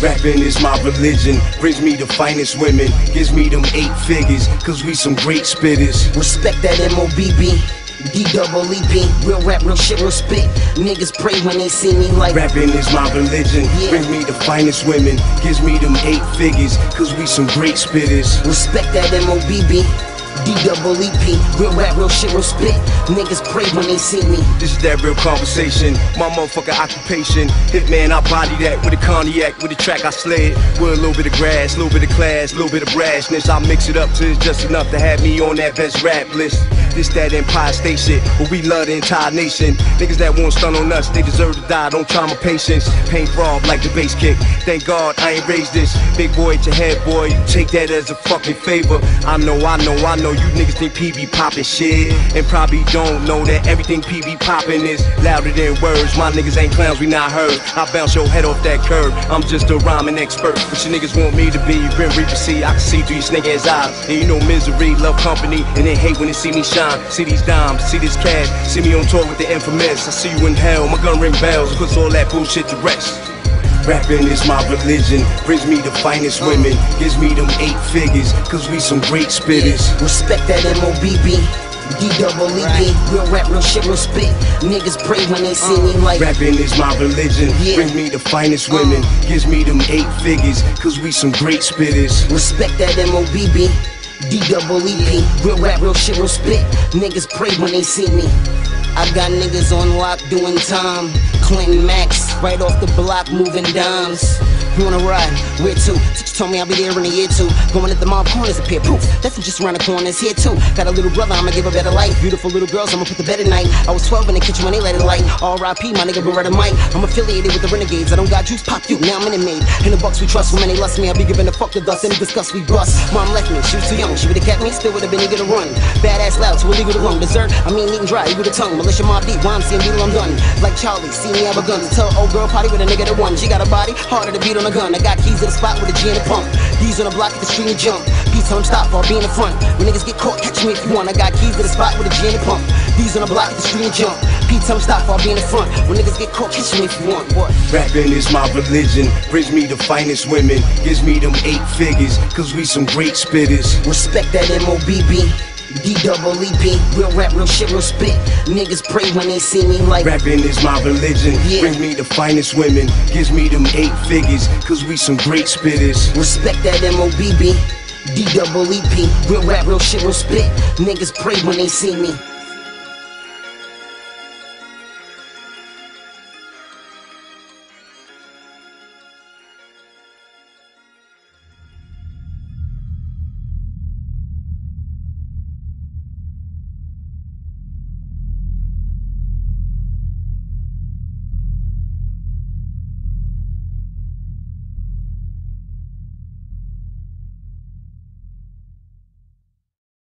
Rapping is my religion, brings me the finest women, gives me them eight figures, cause we some great spitters. Respect that MOBB. D double EP, real rap, real shit, real spit. Niggas pray when they see me like Rapping is my religion, Yeah. brings me the finest women, gives me them eight figures, cause we some great spitters. Respect that MOBB. D double EP, real rap, real shit, real spit. Niggas pray when they see me. This is that real conversation, my motherfucking occupation. Hitman, I body that with a cognac, with a track I slid With a little bit of grass, little bit of class, little bit of brashness. I mix it up till it's just enough to have me on that best rap list. This that Empire State shit, but we love the entire nation. Niggas that won't stun on us, they deserve to die. Don't try my patience. Pain throb like the bass kick. Thank God I ain't raised this. Big boy your head boy, take that as a fucking favor. I know, I know, I know you niggas think PB poppin' shit. And probably don't know that everything PB poppin' is louder than words. My niggas ain't clowns, we not heard. I bounce your head off that curb. I'm just a rhyming expert. What you niggas want me to be? Grim Reaper, see, I can see through your ass eyes. And you know misery, love company, and they hate when they see me shine. See these dimes, see this cash, see me on tour with the infamous. I see you in hell, my gun ring bells, puts all that bullshit to rest. Rapping is my religion, brings me the finest women, gives me them eight figures, cause we some great spitters. Respect that MOBB. D double EP, real rap, real shit, real spit. Niggas pray when they see me like Rapping is my religion, Yeah. brings me the finest women, gives me them eight figures, cause we some great spitters. Respect that MOBB. D double EP, real rap, real shit, real spit. Niggas pray when they see me. I got niggas on lock doing time. Clinton Max, right off the block, moving dimes. You wanna ride? Where to? Teacher told me I'll be there in a year two. Going at the mob corners, appear poof. That's just around the corners here too. Got a little brother, I'ma give a better life. Beautiful little girls, I'ma put the bed at night. I was 12 in the kitchen when they let it light. R.I.P. My nigga Beretta Mike. I'm affiliated with the Renegades. I don't got juice, pop you. Now I'm in it made. In the bucks we trust. When many lust me, I'll be giving the fuck to dust. Any disgust we bust. Mom left me, she was too young. She would've kept me, still would've been eager to run. Badass loud, too illegal to run. Dessert, I mean eating dry, eager to tongue. Militia Mobb Deep, YMC and beetle, I'm done. Like Charlie, see me have a gun. Tell old girl party with a nigga that won. She got a body, harder to beat on a gun. I got keys to the spot with a G and a pump. These on the block at the street and jump. Peace tell them stop, I'll be in the front. When niggas get caught, catch me if you want. I got keys to the spot with a G and a pump. These on the block at the street and jump. Pete tell stop, I'll be in the front. When niggas get caught, catch me if you want. What? Rapping is my religion, brings me the finest women, gives me them eight figures, cause we some great spitters. Respect that MOBB. D double EP, real rap, real shit, real spit. Niggas pray when they see me like Rapping is my religion, Yeah. brings me the finest women, gives me them eight figures, cause we some great spitters. Respect that MOBB. D double EP, real rap, real shit, real spit. Niggas pray when they see me.